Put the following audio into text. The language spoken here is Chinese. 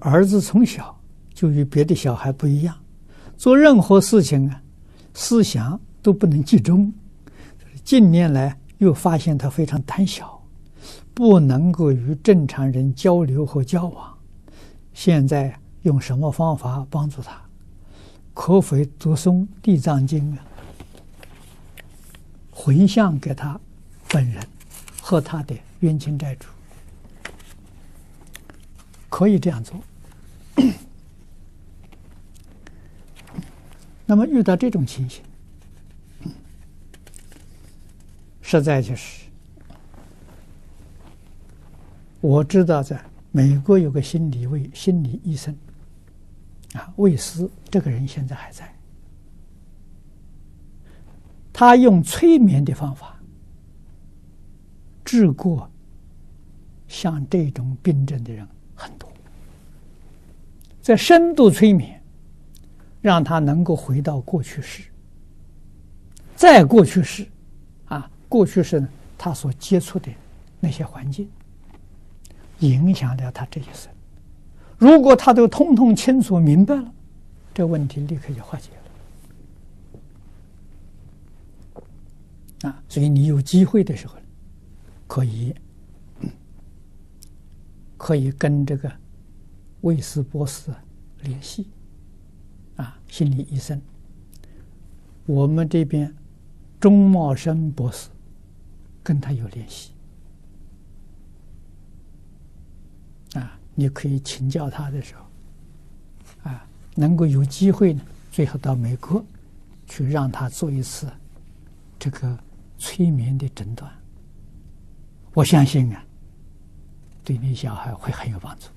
儿子从小就与别的小孩不一样，做任何事情啊，思想都不能集中。近年来又发现他非常胆小，不能够与正常人交流和交往。现在用什么方法帮助他？可否读诵《地藏经》啊？回向给他本人和他的冤亲债主。可以这样做。那么遇到这种情形，实在就是，我知道在美国有个心理卫心理医生，啊，卫斯这个人现在还在，他用催眠的方法治过像这种病症的人。在深度催眠，让他能够回到过去式，在过去式，啊，过去式呢，他所接触的那些环境，影响了他这一生。如果他都通通清楚明白了，这问题立刻就化解了。啊，所以你有机会的时候，可以。可以跟这个魏斯博士联系，啊，心理医生。我们这边钟茂生博士跟他有联系，啊，你可以请教他的时候，啊，能够有机会呢，最后到美国去让他做一次这个催眠的诊断。我相信啊。对你小孩会很有帮助。